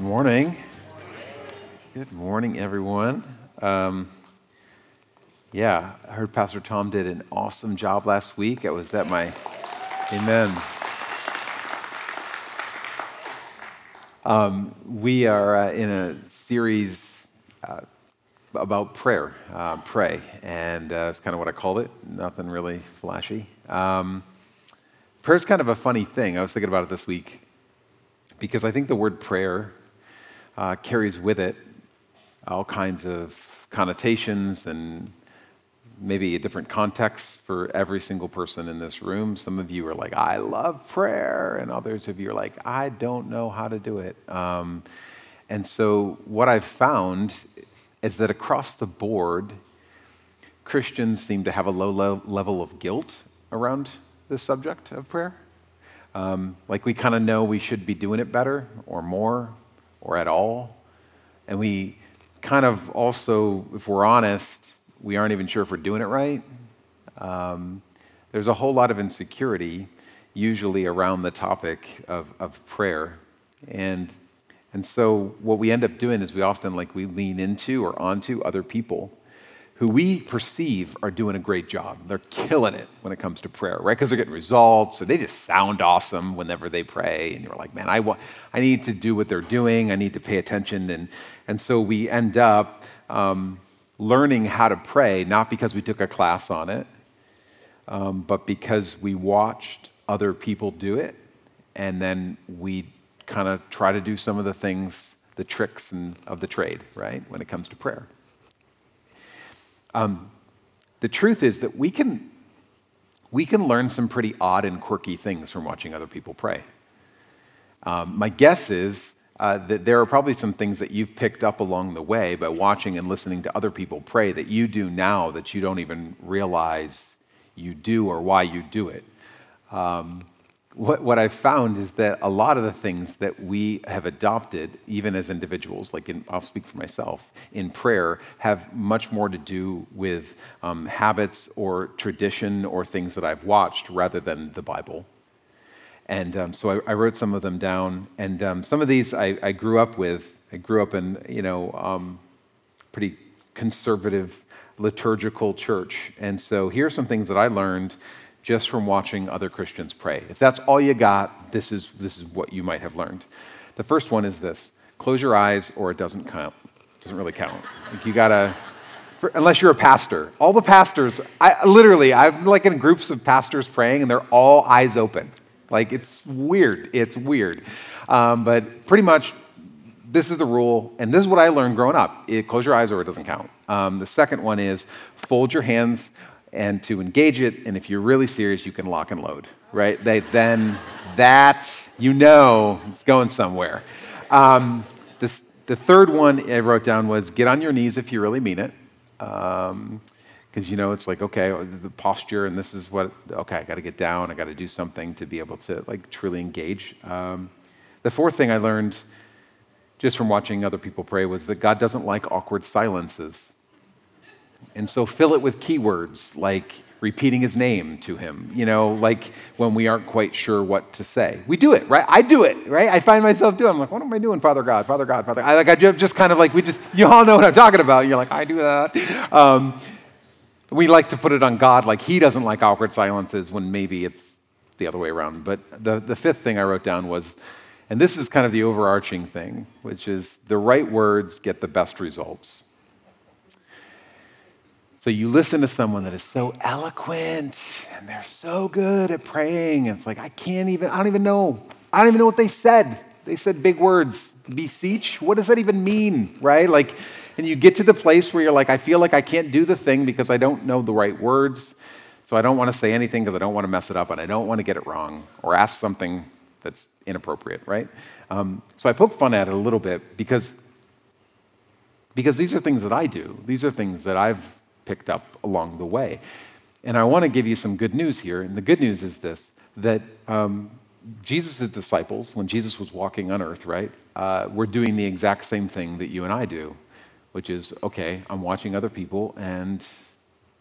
Good morning. Good morning, everyone. Um, yeah, I heard Pastor Tom did an awesome job last week. I was at my, amen. Um, we are uh, in a series uh, about prayer, uh, pray, and uh, it's kind of what I called it. Nothing really flashy. Um, prayer is kind of a funny thing. I was thinking about it this week because I think the word prayer uh, carries with it all kinds of connotations and maybe a different context for every single person in this room. Some of you are like, I love prayer, and others of you are like, I don't know how to do it. Um, and so, what I've found is that across the board, Christians seem to have a low level of guilt around the subject of prayer. Um, like we kind of know we should be doing it better or more or at all. And we kind of also, if we're honest, we aren't even sure if we're doing it right. Um, there's a whole lot of insecurity, usually around the topic of, of prayer. And, and so what we end up doing is we often like we lean into or onto other people who we perceive are doing a great job. They're killing it when it comes to prayer, right? Because they're getting results, and they just sound awesome whenever they pray. And you're like, man, I, want, I need to do what they're doing. I need to pay attention. And, and so we end up um, learning how to pray, not because we took a class on it, um, but because we watched other people do it. And then we kind of try to do some of the things, the tricks and, of the trade, right, when it comes to prayer. Um, the truth is that we can, we can learn some pretty odd and quirky things from watching other people pray. Um, my guess is uh, that there are probably some things that you've picked up along the way by watching and listening to other people pray that you do now that you don't even realize you do or why you do it. Um, what, what I've found is that a lot of the things that we have adopted, even as individuals, like in, I'll speak for myself, in prayer, have much more to do with um, habits or tradition or things that I've watched rather than the Bible. And um, so I, I, wrote some of them down. And um, some of these I, I, grew up with. I grew up in, you know, um, pretty conservative liturgical church. And so here are some things that I learned just from watching other Christians pray. If that's all you got, this is, this is what you might have learned. The first one is this close your eyes or it doesn't count. It doesn't really count. Like you gotta, for, unless you're a pastor. All the pastors, I literally, I'm like in groups of pastors praying and they're all eyes open. Like it's weird. It's weird. Um, but pretty much, this is the rule, and this is what I learned growing up. It, close your eyes or it doesn't count. Um, the second one is fold your hands and to engage it. And if you're really serious, you can lock and load, right? They, then that, you know, it's going somewhere. Um, this, the third one I wrote down was get on your knees if you really mean it. Because, um, you know, it's like, okay, the posture, and this is what, okay, I got to get down, I got to do something to be able to, like, truly engage. Um, the fourth thing I learned just from watching other people pray was that God doesn't like awkward silences. And so fill it with keywords like repeating his name to him, you know, like when we aren't quite sure what to say. We do it, right? I do it, right? I find myself doing. I'm like, what am I doing, Father God, Father God, Father? God? I like I just kind of like we just you all know what I'm talking about. You're like, I do that. Um, we like to put it on God, like He doesn't like awkward silences when maybe it's the other way around. But the the fifth thing I wrote down was. And this is kind of the overarching thing, which is the right words get the best results. So you listen to someone that is so eloquent and they're so good at praying. And it's like, I can't even, I don't even know. I don't even know what they said. They said big words. Beseech? What does that even mean, right? Like, and you get to the place where you're like, I feel like I can't do the thing because I don't know the right words. So I don't want to say anything because I don't want to mess it up and I don't want to get it wrong or ask something that's inappropriate, right? Um, so I poke fun at it a little bit because, because these are things that I do. These are things that I've picked up along the way. And I want to give you some good news here. And the good news is this that um, Jesus' disciples, when Jesus was walking on earth, right, uh, were doing the exact same thing that you and I do, which is okay, I'm watching other people and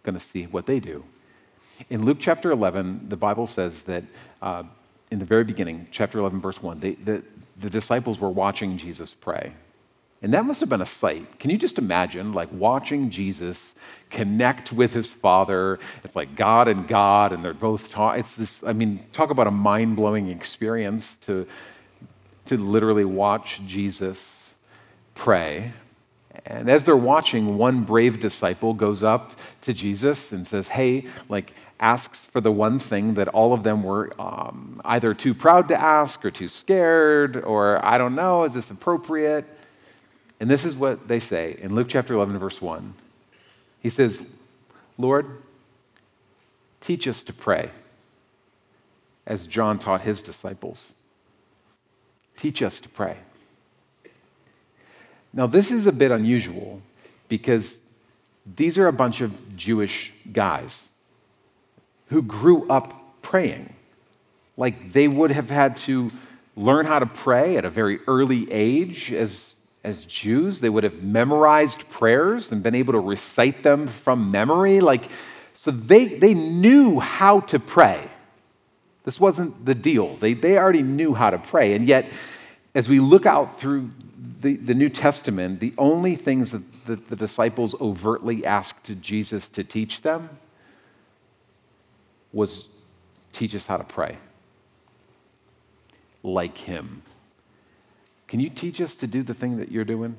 going to see what they do. In Luke chapter 11, the Bible says that uh, in the very beginning, chapter 11, verse 1, they, the, the disciples were watching Jesus pray. And that must have been a sight. Can you just imagine, like, watching Jesus connect with his Father? It's like God and God, and they're both talking. It's this, I mean, talk about a mind blowing experience to, to literally watch Jesus pray. And as they're watching, one brave disciple goes up to Jesus and says, Hey, like, asks for the one thing that all of them were um, either too proud to ask or too scared, or I don't know, is this appropriate? And this is what they say in Luke chapter 11, verse 1. He says, Lord, teach us to pray as John taught his disciples. Teach us to pray. Now, this is a bit unusual because these are a bunch of Jewish guys who grew up praying. Like they would have had to learn how to pray at a very early age as, as Jews. They would have memorized prayers and been able to recite them from memory. Like, so they, they knew how to pray. This wasn't the deal. They, they already knew how to pray. And yet, as we look out through the, the New Testament, the only things that the, the disciples overtly asked Jesus to teach them was teach us how to pray like him. Can you teach us to do the thing that you're doing?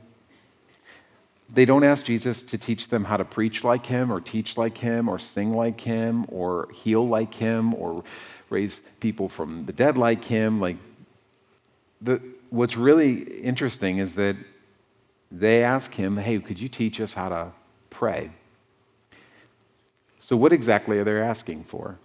They don't ask Jesus to teach them how to preach like him or teach like him or sing like him or heal like him or raise people from the dead like him. Like the, what's really interesting is that they ask him, Hey, could you teach us how to pray? So, what exactly are they asking for?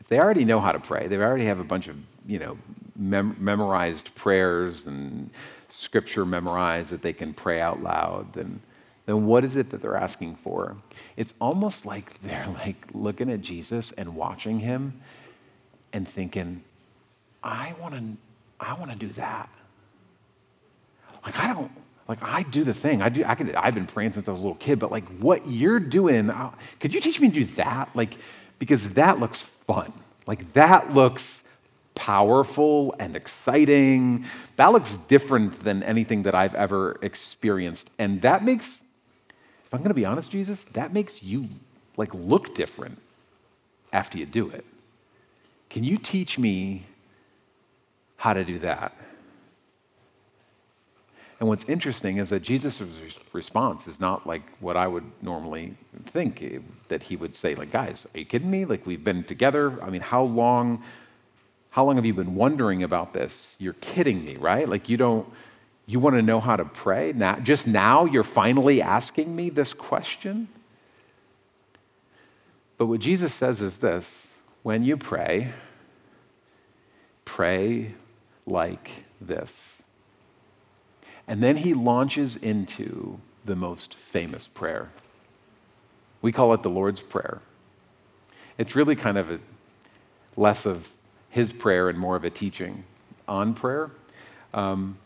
If they already know how to pray, they already have a bunch of, you know, mem- memorized prayers and scripture memorized that they can pray out loud, then, then what is it that they're asking for? It's almost like they're like looking at Jesus and watching him and thinking, I want to I want to do that. Like I don't like I do the thing. I do. I could. I've been praying since I was a little kid. But like what you're doing, uh, could you teach me to do that? Like because that looks fun. Like that looks powerful and exciting. That looks different than anything that I've ever experienced. And that makes, if I'm going to be honest, Jesus, that makes you like look different after you do it. Can you teach me how to do that? And what's interesting is that Jesus' response is not like what I would normally think eh, that he would say, like, guys, are you kidding me? Like, we've been together. I mean, how long, how long have you been wondering about this? You're kidding me, right? Like, you don't, you want to know how to pray? Now, just now you're finally asking me this question? But what Jesus says is this when you pray, pray like this. And then he launches into the most famous prayer. We call it the Lord's Prayer. It's really kind of a, less of his prayer and more of a teaching on prayer. Um,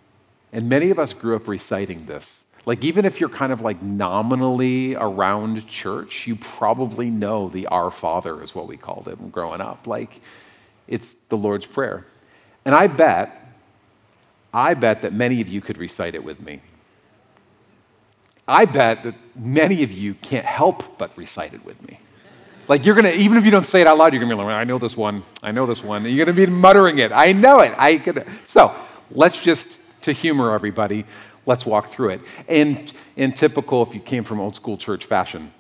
and many of us grew up reciting this. Like, even if you're kind of like nominally around church, you probably know the Our Father is what we called it growing up. Like, it's the Lord's Prayer. And I bet I bet that many of you could recite it with me. I bet that many of you can't help but recite it with me. Like you're gonna, even if you don't say it out loud, you're gonna be like, I know this one, I know this one. You're gonna be muttering it. I know it. I could. So let's just to humor everybody, let's walk through it. And in typical, if you came from old school church fashion,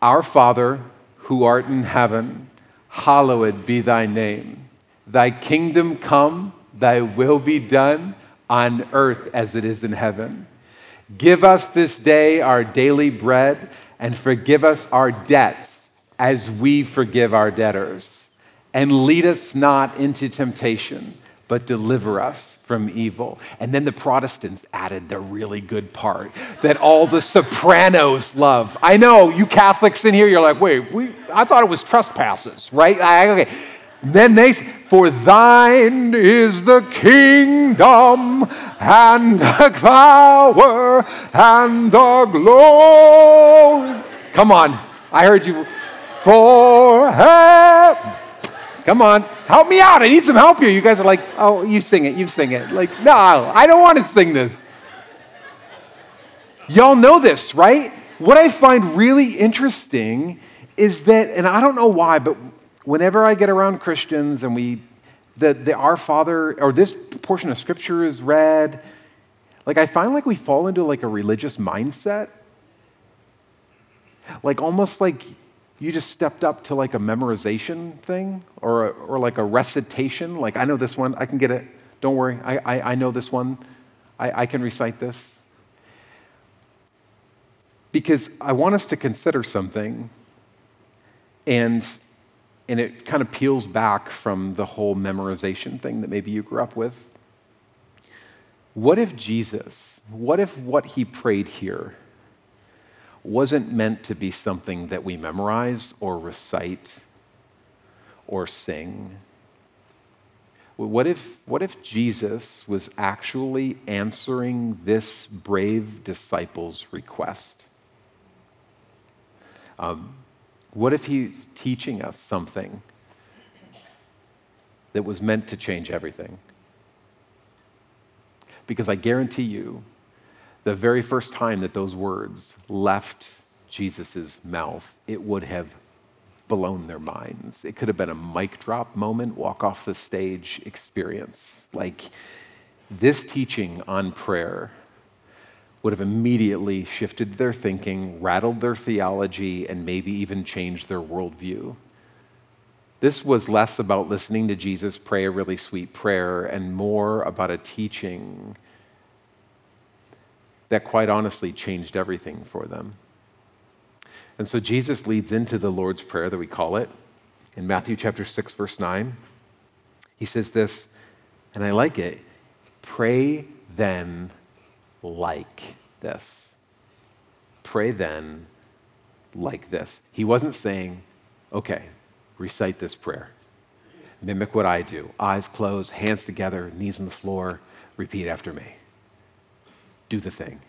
our Father who art in heaven, hallowed be thy name. Thy kingdom come Thy will be done on earth as it is in heaven. Give us this day our daily bread and forgive us our debts as we forgive our debtors. And lead us not into temptation, but deliver us from evil. And then the Protestants added the really good part that all the sopranos love. I know you Catholics in here, you're like, wait, we, I thought it was trespasses, right? I, okay. Then they, for thine is the kingdom and the power and the glory. Come on, I heard you. Forever. Come on, help me out. I need some help here. You guys are like, oh, you sing it, you sing it. Like, no, I don't want to sing this. Y'all know this, right? What I find really interesting is that, and I don't know why, but whenever I get around Christians and we, the, the Our Father, or this portion of Scripture is read, like I find like we fall into like a religious mindset. Like almost like you just stepped up to like a memorization thing or, a, or like a recitation. Like, I know this one, I can get it. Don't worry, I, I, I know this one. I, I can recite this. Because I want us to consider something, and, and it kind of peels back from the whole memorization thing that maybe you grew up with. What if Jesus, what if what he prayed here wasn't meant to be something that we memorize or recite or sing? What if, what if Jesus was actually answering this brave disciple's request? Um, what if he's teaching us something that was meant to change everything? Because I guarantee you, the very first time that those words left Jesus' mouth, it would have blown their minds. It could have been a mic drop moment, walk off the stage experience. Like this teaching on prayer would have immediately shifted their thinking, rattled their theology, and maybe even changed their worldview. This was less about listening to Jesus pray a really sweet prayer and more about a teaching that quite honestly changed everything for them. And so Jesus leads into the Lord's Prayer that we call it in Matthew chapter 6, verse 9. He says this, and I like it pray then like this. Pray then like this. He wasn't saying, okay, recite this prayer. Mimic what I do. Eyes closed, hands together, knees on the floor, repeat after me do the thing.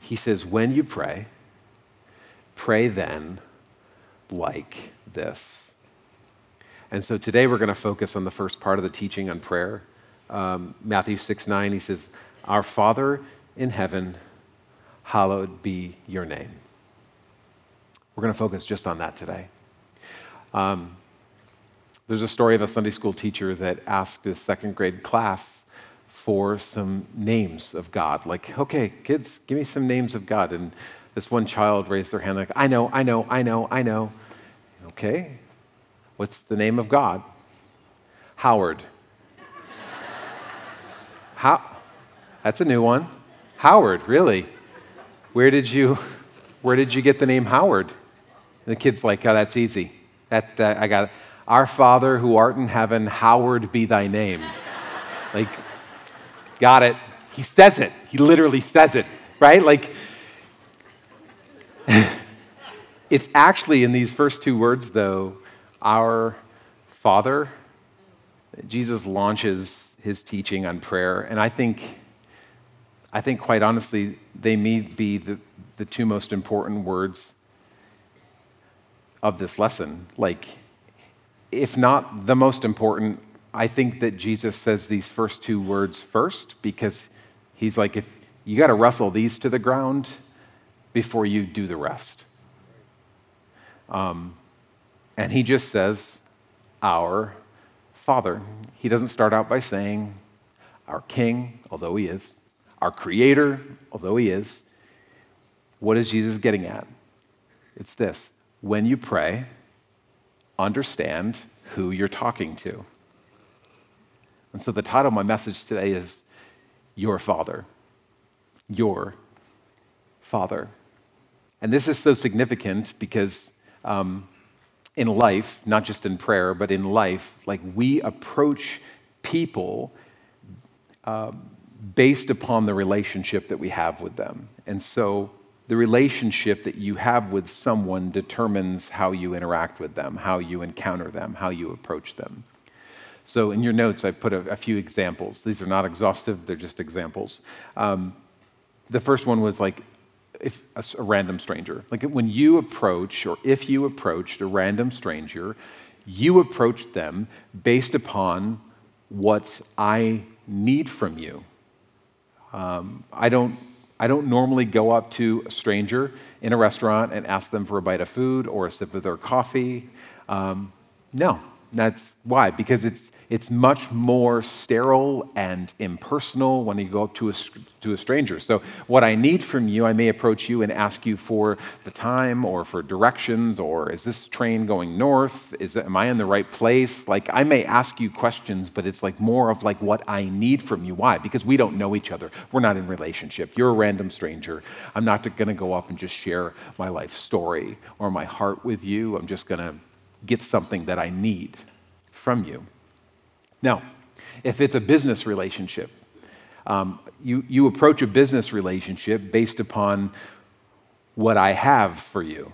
He says, when you pray, pray then like this. And so today we're going to focus on the first part of the teaching on prayer. Um, Matthew 6 9, he says, Our Father in heaven, hallowed be your name. We're going to focus just on that today. Um, there's a story of a Sunday school teacher that asked his second grade class for some names of God. Like, okay, kids, give me some names of God. And this one child raised their hand, like, I know, I know, I know, I know. Okay, what's the name of God? Howard. How? That's a new one. Howard, really? Where did you, where did you get the name Howard? And the kid's like, oh, that's easy. That's that. I got it. Our Father who art in heaven, Howard be thy name. Like, Got it. He says it. He literally says it, right? Like, it's actually in these first two words, though, our Father. Jesus launches his teaching on prayer, and I think, I think quite honestly, they may be the, the two most important words of this lesson. Like, if not the most important, I think that Jesus says these first two words first because he's like, if you got to wrestle these to the ground before you do the rest. Um, and he just says, Our Father. He doesn't start out by saying, Our King, although he is, our Creator, although he is. What is Jesus getting at? It's this when you pray, understand who you're talking to. And so the title of my message today is Your Father. Your Father. And this is so significant because um, in life, not just in prayer, but in life, like we approach people uh, based upon the relationship that we have with them. And so the relationship that you have with someone determines how you interact with them, how you encounter them, how you approach them. So in your notes, I put a, a few examples. These are not exhaustive, they're just examples. Um, the first one was like if a, a random stranger. Like when you approach, or if you approached a random stranger, you approach them based upon what I need from you. Um, I, don't, I don't normally go up to a stranger in a restaurant and ask them for a bite of food or a sip of their coffee. Um, no, that's why, because it's, it's much more sterile and impersonal when you go up to a, to a stranger. So, what I need from you, I may approach you and ask you for the time or for directions, or is this train going north? Is am I in the right place? Like, I may ask you questions, but it's like more of like what I need from you. Why? Because we don't know each other. We're not in relationship. You're a random stranger. I'm not going to go up and just share my life story or my heart with you. I'm just going to get something that I need from you. Now, if it's a business relationship, um, you, you approach a business relationship based upon what I have for you.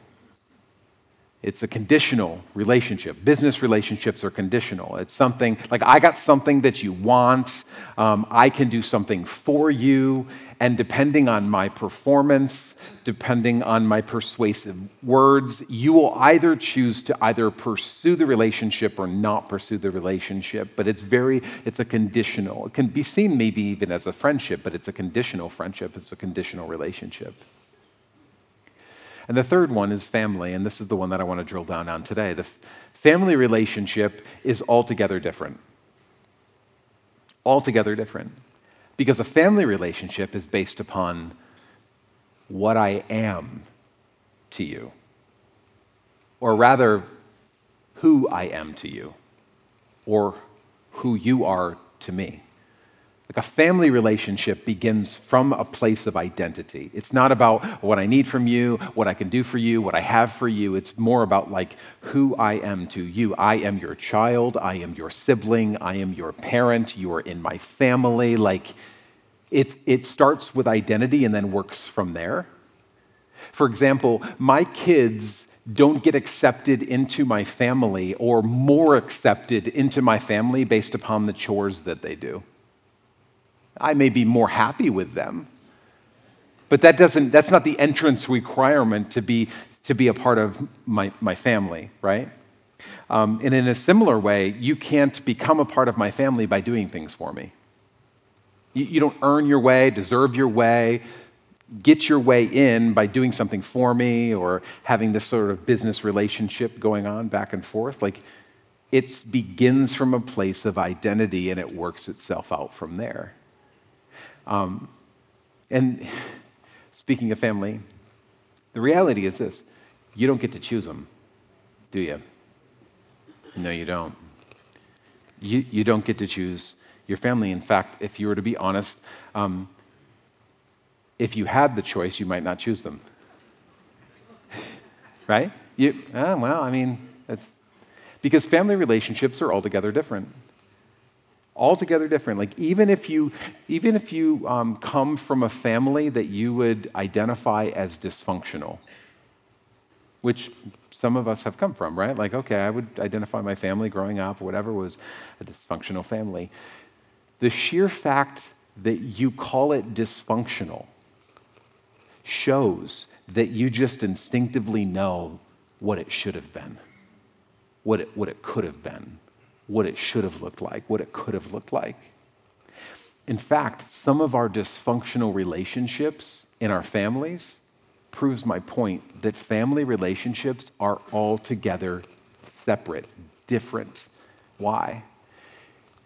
It's a conditional relationship. Business relationships are conditional. It's something like I got something that you want, um, I can do something for you, and depending on my performance, depending on my persuasive words, you will either choose to either pursue the relationship or not pursue the relationship. But it's very, it's a conditional. It can be seen maybe even as a friendship, but it's a conditional friendship, it's a conditional relationship. And the third one is family, and this is the one that I want to drill down on today. The family relationship is altogether different. Altogether different. Because a family relationship is based upon what I am to you, or rather, who I am to you, or who you are to me. Like a family relationship begins from a place of identity. It's not about what I need from you, what I can do for you, what I have for you. It's more about like who I am to you. I am your child, I am your sibling, I am your parent, you are in my family. Like it's, it starts with identity and then works from there. For example, my kids don't get accepted into my family or more accepted into my family based upon the chores that they do. I may be more happy with them. But that doesn't, that's not the entrance requirement to be, to be a part of my, my family, right? Um, and in a similar way, you can't become a part of my family by doing things for me. You, you don't earn your way, deserve your way, get your way in by doing something for me or having this sort of business relationship going on back and forth. Like, it begins from a place of identity and it works itself out from there. Um, and speaking of family, the reality is this you don't get to choose them, do you? No, you don't. You, you don't get to choose your family. In fact, if you were to be honest, um, if you had the choice, you might not choose them. right? You, ah, well, I mean, it's because family relationships are altogether different altogether different. Like even if you, even if you um, come from a family that you would identify as dysfunctional, which some of us have come from, right? Like, okay, I would identify my family growing up, whatever was a dysfunctional family. The sheer fact that you call it dysfunctional shows that you just instinctively know what it should have been, what it, what it could have been what it should have looked like, what it could have looked like. In fact, some of our dysfunctional relationships in our families proves my point that family relationships are altogether separate, different. Why?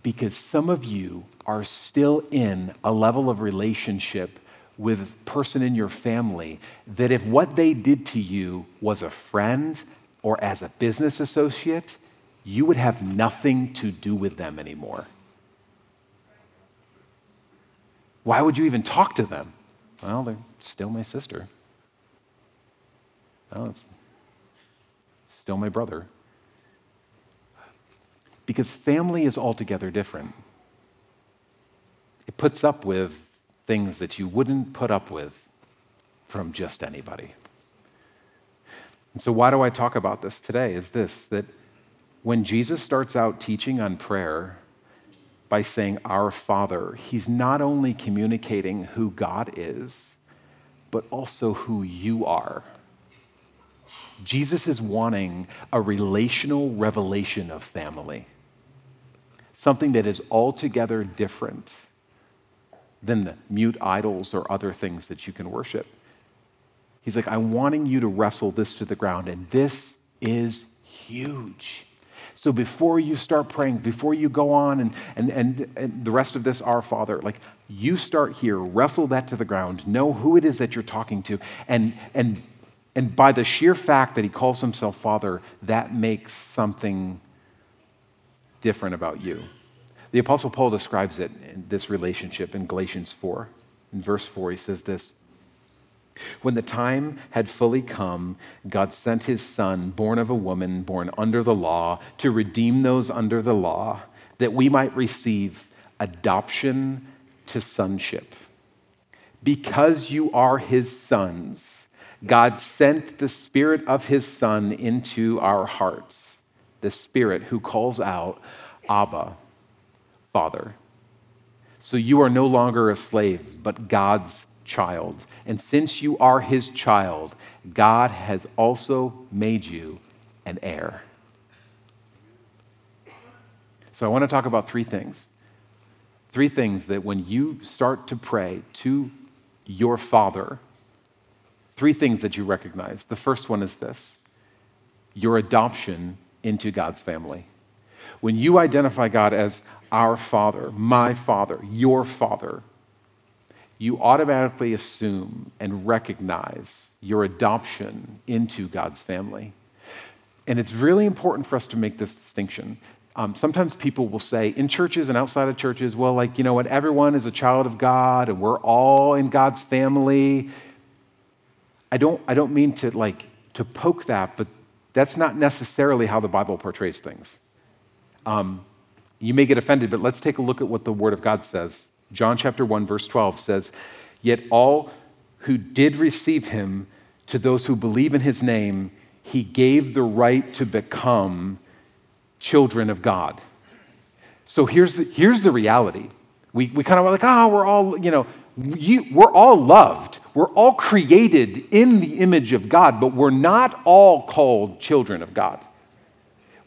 Because some of you are still in a level of relationship with a person in your family that if what they did to you was a friend or as a business associate, you would have nothing to do with them anymore. Why would you even talk to them? Well, they're still my sister. Well, it's still my brother. Because family is altogether different. It puts up with things that you wouldn't put up with from just anybody. And so, why do I talk about this today? Is this that when Jesus starts out teaching on prayer by saying, Our Father, he's not only communicating who God is, but also who you are. Jesus is wanting a relational revelation of family, something that is altogether different than the mute idols or other things that you can worship. He's like, I'm wanting you to wrestle this to the ground, and this is huge. So before you start praying, before you go on and, and, and, and, the rest of this, Our Father, like you start here, wrestle that to the ground, know who it is that you're talking to, and, and, and by the sheer fact that he calls himself Father, that makes something different about you. The Apostle Paul describes it in this relationship in Galatians 4. In verse 4, he says this When the time had fully come, God sent his Son, born of a woman, born under the law, to redeem those under the law, that we might receive adoption to sonship. Because you are his sons, God sent the Spirit of his Son into our hearts, the Spirit who calls out, Abba Father. So you are no longer a slave, but God's child. And since you are his child, God has also made you an heir. So I want to talk about three things. Three things that when you start to pray to your Father, three things that you recognize. The first one is this your adoption into God's family. When you identify God as our Father, my Father, your Father, you automatically assume and recognize your adoption into God's family. And it's really important for us to make this distinction. Um, sometimes people will say in churches and outside of churches, well, like, you know what, everyone is a child of God and we're all in God's family. I don't, I don't mean to like to poke that, but that's not necessarily how the Bible portrays things. Um, you may get offended, but let's take a look at what the Word of God says. John chapter 1, verse 12 says, Yet all who did receive him, to those who believe in his name, he gave the right to become children of God. So here's the, here's the reality. We, we kind of were like, oh, we're all, you know, you, we're all loved. We're all created in the image of God, but we're not all called children of God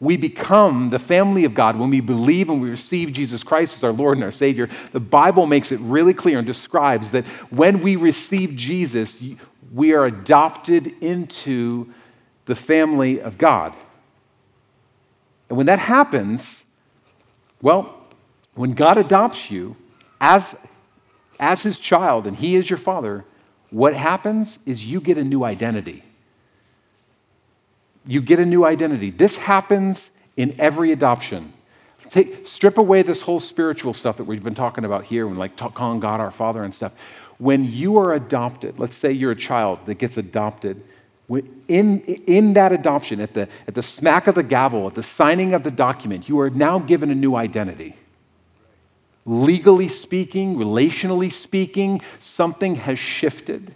we become the family of God when we believe and we receive Jesus Christ as our Lord and our Savior. The Bible makes it really clear and describes that when we receive Jesus, we are adopted into the family of God. And when that happens, well, when God adopts you as, as his child and he is your father, what happens is you get a new identity you get a new identity. This happens in every adoption. Take, strip away this whole spiritual stuff that we've been talking about here, and like calling God our Father and stuff. When you are adopted, let's say you're a child that gets adopted, in, in that adoption, at the, at the smack of the gavel, at the signing of the document, you are now given a new identity. Legally speaking, relationally speaking, something has shifted.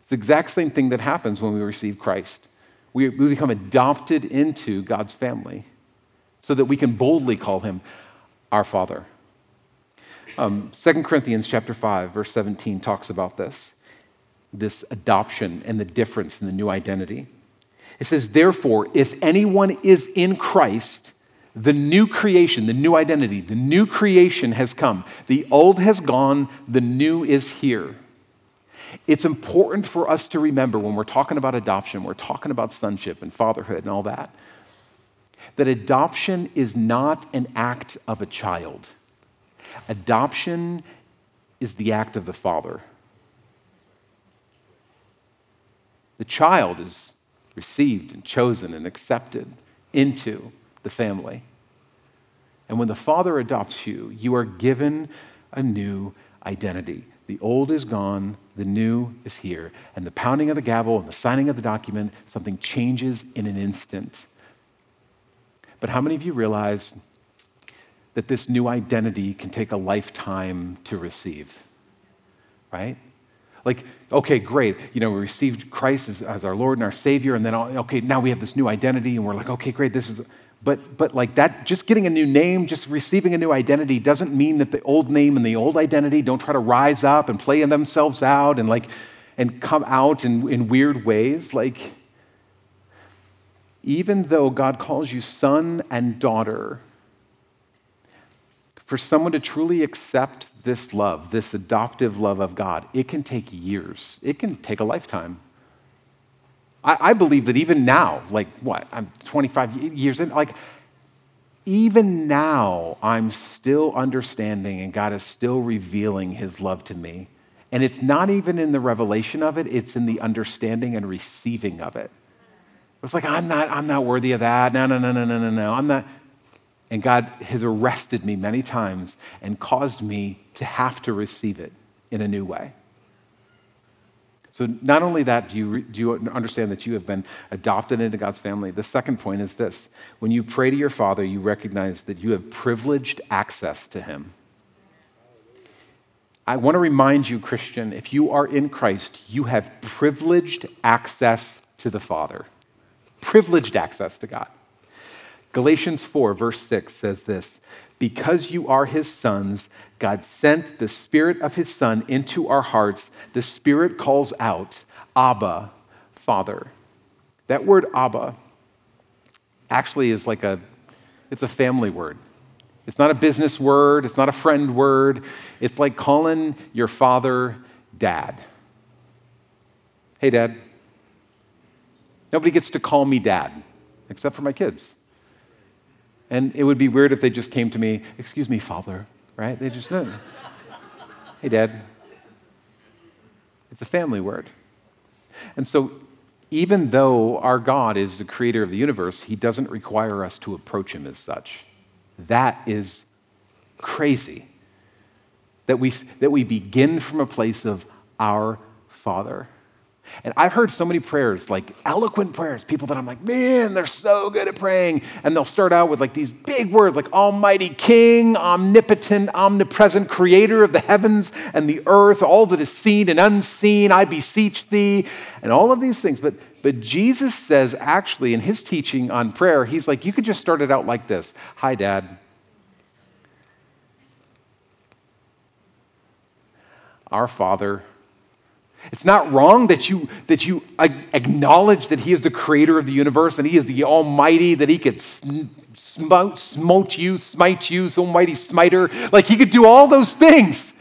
It's the exact same thing that happens when we receive Christ we, we become adopted into God's family so that we can boldly call him our Father. Um, 2 Corinthians chapter 5, verse 17 talks about this, this adoption and the difference in the new identity. It says, Therefore, if anyone is in Christ, the new creation, the new identity, the new creation has come. The old has gone, the new is here. It's important for us to remember when we're talking about adoption, we're talking about sonship and fatherhood and all that, that adoption is not an act of a child. Adoption is the act of the father. The child is received and chosen and accepted into the family. And when the father adopts you, you are given a new identity. The old is gone, the new is here. And the pounding of the gavel and the signing of the document, something changes in an instant. But how many of you realize that this new identity can take a lifetime to receive? Right? Like, okay, great. You know, we received Christ as, as our Lord and our Savior, and then, okay, now we have this new identity, and we're like, okay, great, this is but, but like that, just getting a new name, just receiving a new identity doesn't mean that the old name and the old identity don't try to rise up and play themselves out. And like, and come out in, in weird ways. Like, even though God calls you son and daughter, for someone to truly accept this love, this adoptive love of God, it can take years. It can take a lifetime. I, I believe that even now, like what, I'm 25 years in, like, even now, I'm still understanding and God is still revealing his love to me. And it's not even in the revelation of it, it's in the understanding and receiving of it. It's like, I'm not, I'm not worthy of that. No, no, no, no, no, no, no. I'm not. And God has arrested me many times and caused me to have to receive it in a new way. So, not only that, do you, do you understand that you have been adopted into God's family? The second point is this when you pray to your Father, you recognize that you have privileged access to Him. I want to remind you, Christian, if you are in Christ, you have privileged access to the Father. Privileged access to God. Galatians 4, verse 6 says this Because you are his sons, God sent the Spirit of his Son into our hearts. The Spirit calls out, Abba, Father. That word Abba actually is like a, it's a family word. It's not a business word, it's not a friend word. It's like calling your father dad. Hey, dad. Nobody gets to call me dad except for my kids. And it would be weird if they just came to me, Excuse me, Father, right? They just, know. hey, Dad. It's a family word. And so, even though our God is the creator of the universe, he doesn't require us to approach him as such. That is crazy. That we, that we begin from a place of our Father. And I've heard so many prayers, like eloquent prayers, people that I'm like, man, they're so good at praying. And they'll start out with like these big words like Almighty King, omnipotent, omnipresent, creator of the heavens and the earth, all that is seen and unseen, I beseech thee, and all of these things. But, but Jesus says, actually, in his teaching on prayer, he's like, you could just start it out like this Hi, Dad. Our Father it's not wrong that you, that you acknowledge that He is the creator of the universe and He is the Almighty, that He could smote, smote you, smite you, so mighty smiter. Like He could do all those things.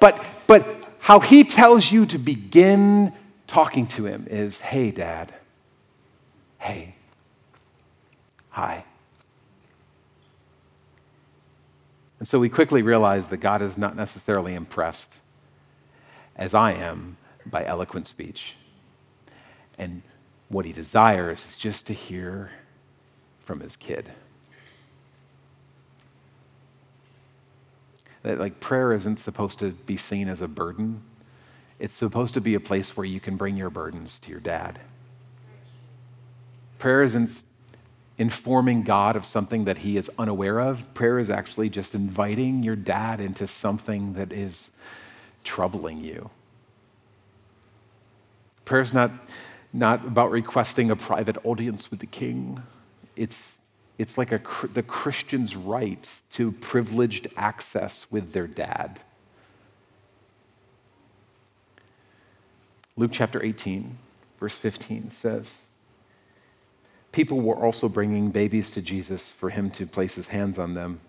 But, but how He tells you to begin talking to Him is hey, Dad. Hey. Hi. And so we quickly realize that God is not necessarily impressed, as I am, by eloquent speech. And what he desires is just to hear from his kid. That like prayer isn't supposed to be seen as a burden. It's supposed to be a place where you can bring your burdens to your dad. Prayer isn't informing God of something that he is unaware of. Prayer is actually just inviting your dad into something that is troubling you. Prayer is not, not about requesting a private audience with the king. It's, it's like a, the Christian's right to privileged access with their dad. Luke chapter 18, verse 15 says, People were also bringing babies to Jesus for him to place his hands on them.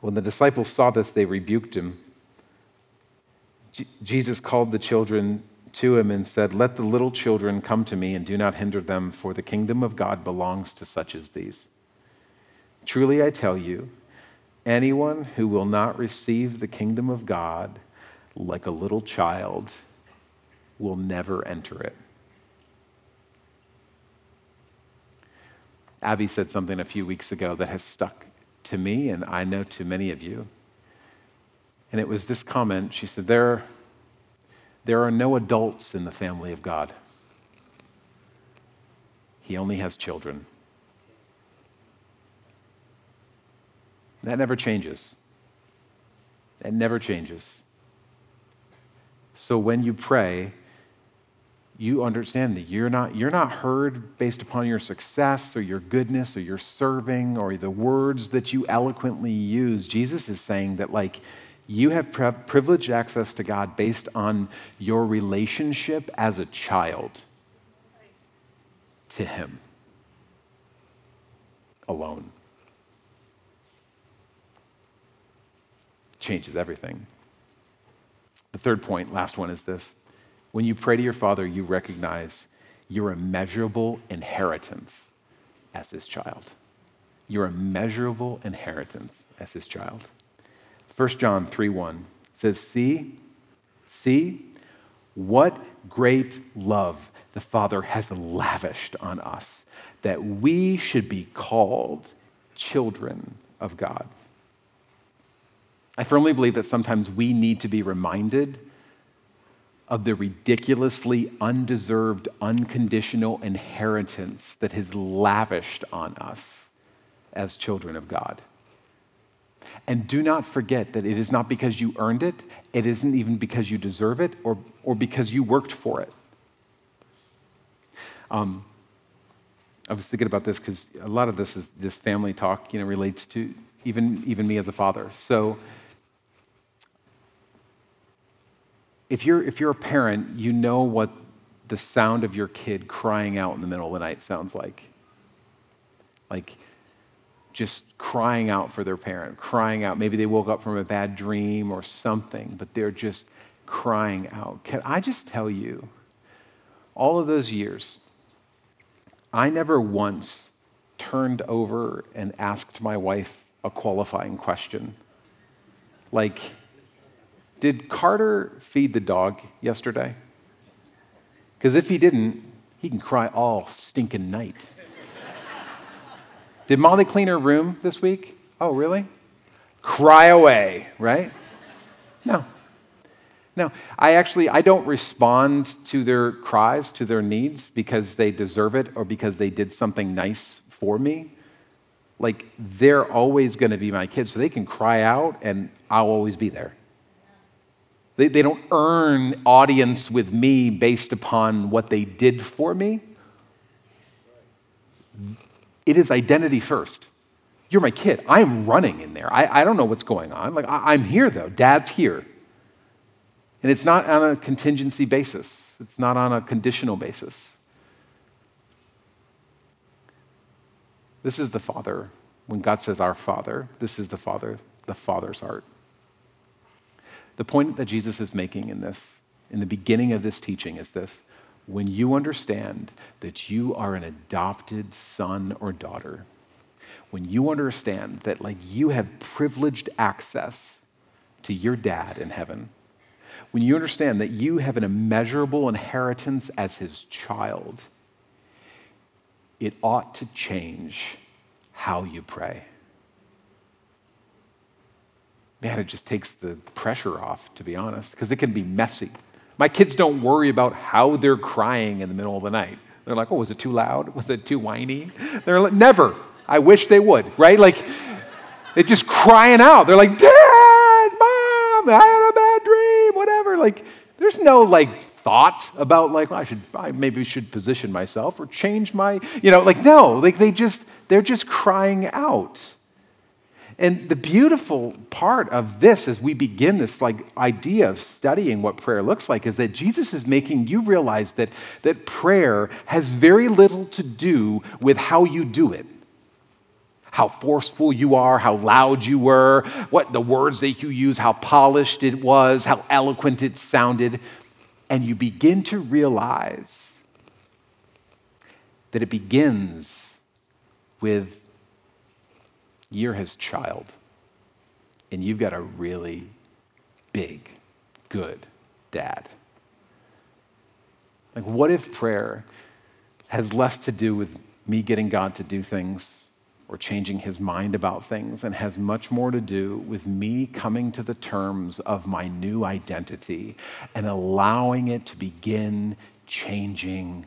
When the disciples saw this, they rebuked him. Jesus called the children to him and said, Let the little children come to me and do not hinder them, for the kingdom of God belongs to such as these. Truly I tell you, anyone who will not receive the kingdom of God like a little child will never enter it. Abby said something a few weeks ago that has stuck to me, and I know to many of you. And it was this comment. She said, There there are no adults in the family of God, He only has children. That never changes. That never changes. So when you pray, you understand that you're not, you're not heard based upon your success or your goodness or your serving or the words that you eloquently use. Jesus is saying that, like, You have privileged access to God based on your relationship as a child to Him alone. Changes everything. The third point, last one, is this. When you pray to your Father, you recognize your immeasurable inheritance as His child. Your immeasurable inheritance as His child. 1 John 3 1 says, See, see what great love the Father has lavished on us, that we should be called children of God. I firmly believe that sometimes we need to be reminded of the ridiculously undeserved, unconditional inheritance that has lavished on us as children of God. And do not forget that it is not because you earned it, it isn't even because you deserve it or, or because you worked for it. Um, I was thinking about this because a lot of this is this family talk, you know, relates to even, even me as a father. So if you're, if you're a parent, you know what the sound of your kid crying out in the middle of the night sounds like. Like just crying out for their parent, crying out. Maybe they woke up from a bad dream or something, but they're just crying out. Can I just tell you, all of those years, I never once turned over and asked my wife a qualifying question. Like, did Carter feed the dog yesterday? Because if he didn't, he can cry all stinking night. Did Molly clean her room this week? Oh, really? Cry away, right? No. No, I actually I don't respond to their cries, to their needs because they deserve it or because they did something nice for me. Like they're always going to be my kids, so they can cry out and I'll always be there. They, they don't earn audience with me based upon what they did for me. It is identity first. You're my kid. I'm running in there. I, I don't know what's going on. Like, I, I'm here, though. Dad's here. And it's not on a contingency basis, it's not on a conditional basis. This is the Father. When God says our Father, this is the Father, the Father's heart. The point that Jesus is making in this, in the beginning of this teaching, is this when you understand that you are an adopted son or daughter, when you understand that like you have privileged access to your dad in heaven, when you understand that you have an immeasurable inheritance as his child, it ought to change how you pray man, it just takes the pressure off, to be honest, because it can be messy. My kids don't worry about how they're crying in the middle of the night. They're like, oh, was it too loud? Was it too whiny? They're like, never. I wish they would, right? Like, they're just crying out. They're like, Dad, Mom, I had a bad dream, whatever. Like, there's no like thought about like, well, I should, I maybe should position myself or change my, you know, like, no, like they just, they're just crying out. And the beautiful part of this as we begin this like idea of studying what prayer looks like is that Jesus is making you realize that, that prayer has very little to do with how you do it. How forceful you are, how loud you were, what the words that you use, how polished it was, how eloquent it sounded. And you begin to realize that it begins with you're his child, and you've got a really big, good dad. Like, what if prayer has less to do with me getting God to do things or changing his mind about things and has much more to do with me coming to the terms of my new identity and allowing it to begin changing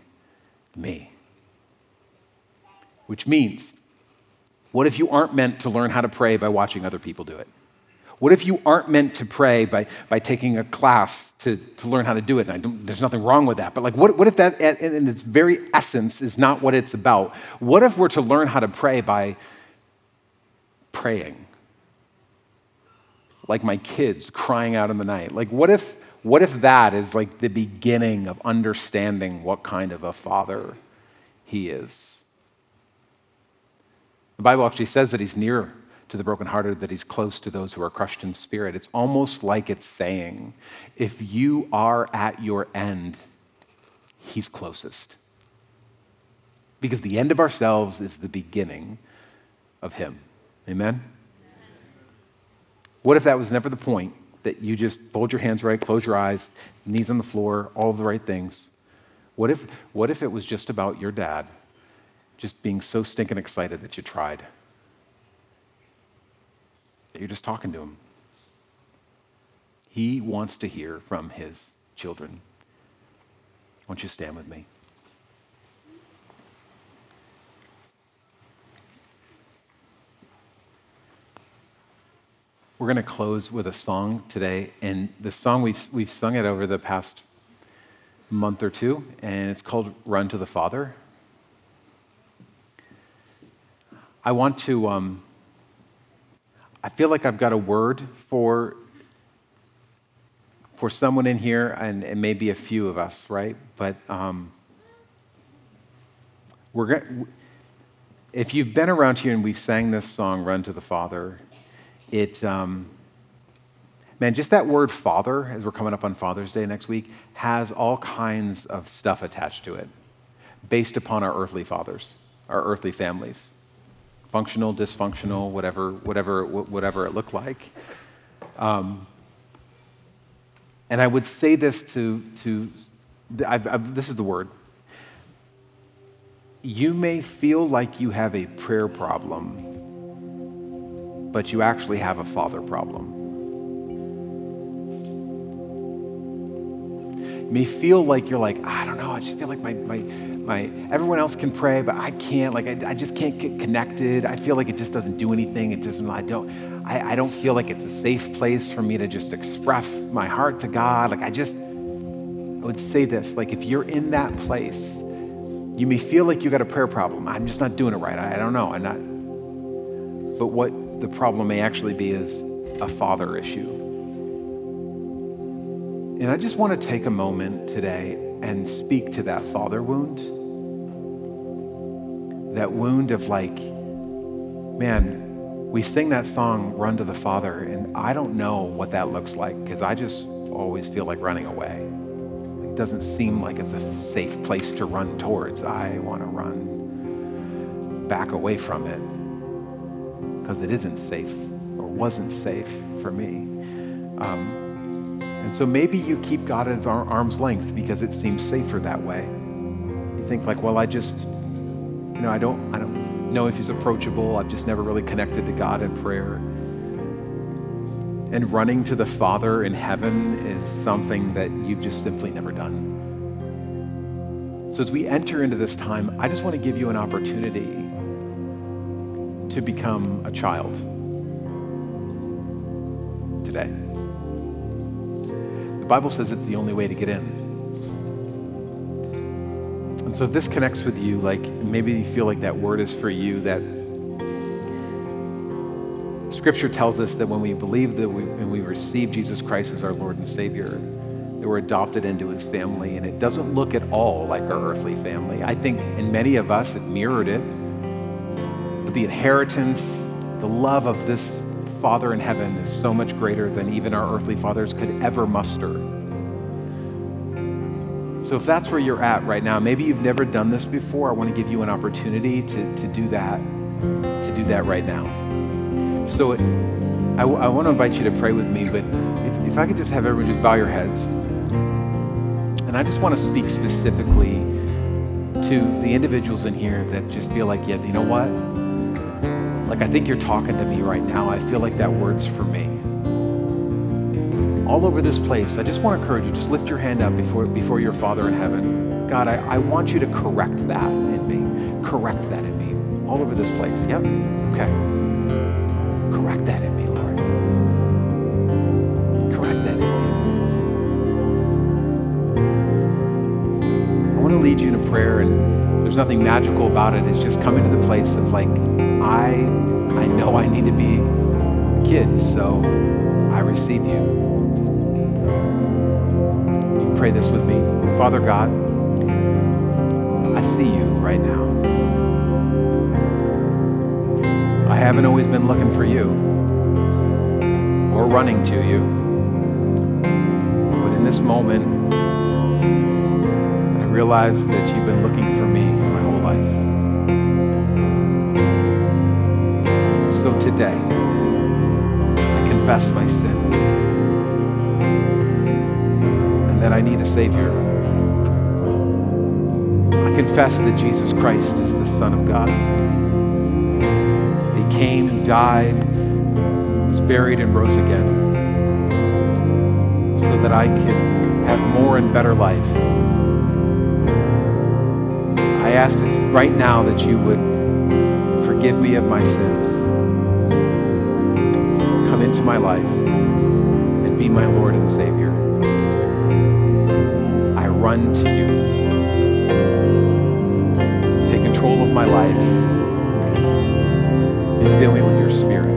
me? Which means what if you aren't meant to learn how to pray by watching other people do it? What if you aren't meant to pray by, by taking a class to, to learn how to do it? And there's nothing wrong with that. But like, what, what if that, in its very essence, is not what it's about? What if we're to learn how to pray by praying? like my kids crying out in the night? Like, what if, what if that is like the beginning of understanding what kind of a father he is? The Bible actually says that he's near to the brokenhearted, that he's close to those who are crushed in spirit. It's almost like it's saying, if you are at your end, he's closest. Because the end of ourselves is the beginning of him. Amen? What if that was never the point that you just fold your hands right, close your eyes, knees on the floor, all the right things? What if, what if it was just about your dad just being so stinking excited that you tried? That you're just talking to him. He wants to hear from his children. Won't you stand with me? We're going to close with a song today, and the song we've, we've sung it over the past month or two, and it's called Run to the Father. I want to, um, I feel like I've got a word for, for someone in here, and, and maybe a few of us, right? But um, we're going if you've been around here and we sang this song, Run to the Father, it, um, man, just that word father, as we're coming up on Father's Day next week, has all kinds of stuff attached to it based upon our earthly fathers, our earthly families. Functional, dysfunctional, whatever, whatever, whatever it looked like. Um, and I would say this to, to I've, I've, this is the word. You may feel like you have a prayer problem but you actually have a father problem. May feel like you're like, I don't know, I just feel like my, my, my everyone else can pray, but I can't, like I, I just can't get connected. I feel like it just doesn't do anything. It doesn't, I don't, I, I don't feel like it's a safe place for me to just express my heart to God. Like I just, I would say this, like if you're in that place, you may feel like you got a prayer problem. I'm just not doing it right. I, I don't know. I'm not, but what the problem may actually be is a father issue. And I just want to take a moment today and speak to that father wound. That wound of like, man, we sing that song, Run to the Father, and I don't know what that looks like because I just always feel like running away. It doesn't seem like it's a safe place to run towards. I want to run back away from it because it isn't safe or wasn't safe for me. Um, and so maybe you keep God at arm's length because it seems safer that way. You think like, well, I just, you know, I don't, I don't know if he's approachable. I've just never really connected to God in prayer. And running to the Father in heaven is something that you've just simply never done. So as we enter into this time, I just want to give you an opportunity to become a child today. Bible says it's the only way to get in. And so if this connects with you, like maybe you feel like that word is for you, that Scripture tells us that when we believe that we, when we receive Jesus Christ as our Lord and Savior, that we're adopted into his family, and it doesn't look at all like our earthly family. I think in many of us, it mirrored it but the inheritance, the love of this Father in heaven is so much greater than even our earthly fathers could ever muster. So, if that's where you're at right now, maybe you've never done this before, I want to give you an opportunity to, to do that, to do that right now. So, it, I, I want to invite you to pray with me, but if, if I could just have everyone just bow your heads. And I just want to speak specifically to the individuals in here that just feel like, yeah, you know what? Like, I think you're talking to me right now. I feel like that word's for me. All over this place, I just want to encourage you, just lift your hand up before, before your Father in heaven. God, I, I want you to correct that in me. Correct that in me. All over this place. Yep. Okay. Correct that in me, Lord. Correct that in me. I want to lead you in a prayer, and there's nothing magical about it. It's just coming to the place of like, I, I know I need to be a kid, so I receive you. You pray this with me. Father God, I see you right now. I haven't always been looking for you or running to you. But in this moment, I realize that you've been looking for me my whole life. So today, I confess my sin and that I need a Savior. I confess that Jesus Christ is the Son of God. He came, and died, was buried, and rose again so that I can have more and better life. I ask that right now that you would forgive me of my sins, into my life, and be my Lord and Savior. I run to you. Take control of my life. Fill me with your spirit.